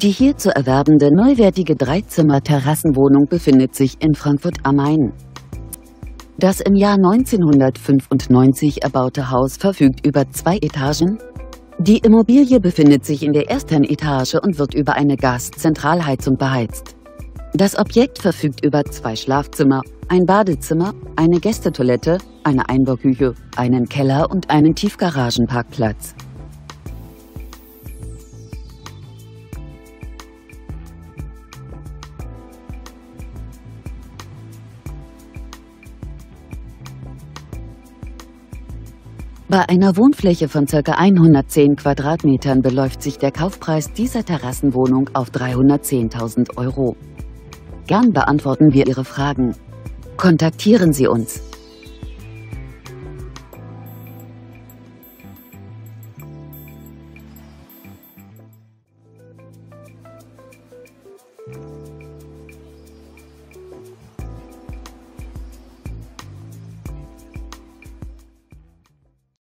Die hier zu erwerbende neuwertige Dreizimmer-Terrassenwohnung befindet sich in Frankfurt am Main. Das im Jahr 1995 erbaute Haus verfügt über zwei Etagen. Die Immobilie befindet sich in der ersten Etage und wird über eine Gaszentralheizung beheizt. Das Objekt verfügt über zwei Schlafzimmer, ein Badezimmer, eine Gästetoilette, eine Einbauküche, einen Keller und einen Tiefgaragenparkplatz. Bei einer Wohnfläche von ca. 110 Quadratmetern beläuft sich der Kaufpreis dieser Terrassenwohnung auf 310.000 Euro. Gern beantworten wir Ihre Fragen. Kontaktieren Sie uns.